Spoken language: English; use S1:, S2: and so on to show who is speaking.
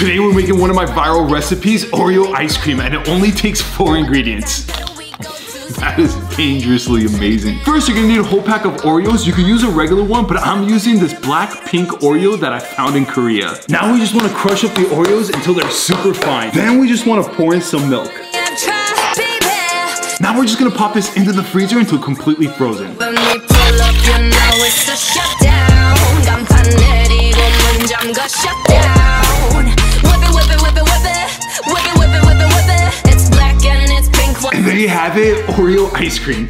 S1: Today we're making one of my viral recipes, Oreo ice cream, and it only takes four ingredients. That is dangerously amazing. First, you're gonna need a whole pack of Oreos. You can use a regular one, but I'm using this Blackpink Oreo that I found in Korea. Now we just wanna crush up the Oreos until they're super fine. Then we just wanna pour in some milk. Now we're just gonna pop this into the freezer until completely frozen. And there you have it, Oreo ice cream.